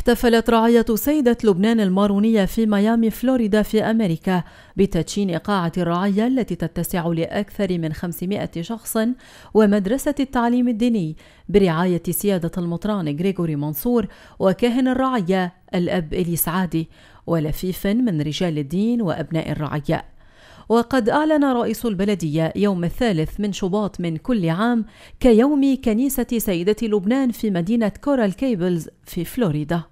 احتفلت رعاية سيدة لبنان المارونية في ميامي فلوريدا في أمريكا بتدشين قاعة الرعاية التي تتسع لأكثر من 500 شخص ومدرسة التعليم الديني برعاية سيادة المطران غريغوري منصور وكاهن الرعاية الأب إلي سعادي ولفيف من رجال الدين وأبناء الرعاية. وقد أعلن رئيس البلدية يوم الثالث من شباط من كل عام كيوم كنيسة سيدة لبنان في مدينة كورال كيبلز في فلوريدا.